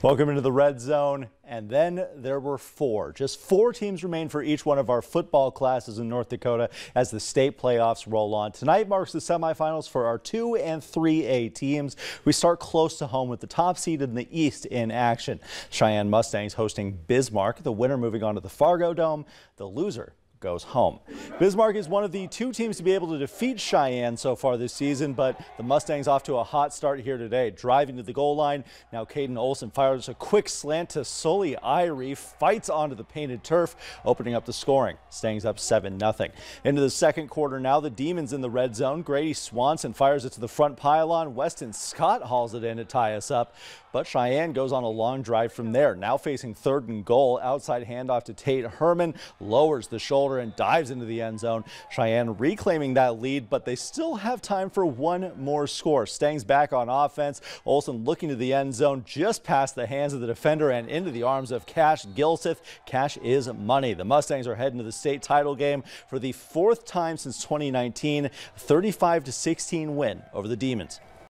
Welcome into the red zone. And then there were four. Just four teams remain for each one of our football classes in North Dakota as the state playoffs roll on. Tonight marks the semifinals for our 2 and 3A teams. We start close to home with the top seed in the East in action. Sheyenne Mustangs hosting Bismarck, the winner moving on to the Fargo Dome, the loser goes home. Bismarck is one of the two teams to be able to defeat Sheyenne so far this season, but the Mustangs off to a hot start here today, driving to the goal line. Now Caden Olson fires a quick slant to Sully Irie, fights onto the painted turf, opening up the scoring. Stangs up 7-0. Into the second quarter now, the Demons in the red zone. Grady Swanson fires it to the front pylon. Weston Scott hauls it in to tie us up, but Sheyenne goes on a long drive from there. Now facing third and goal, outside handoff to Tate Herman, lowers the shoulder and dives into the end zone. Sheyenne reclaiming that lead, but they still have time for one more score. Stangs back on offense. Olson looking to the end zone just past the hands of the defender and into the arms of Cash Gilseth. Cash is money. The Mustangs are heading to the state title game for the fourth time since 2019. 35 to 16 win over the Demons.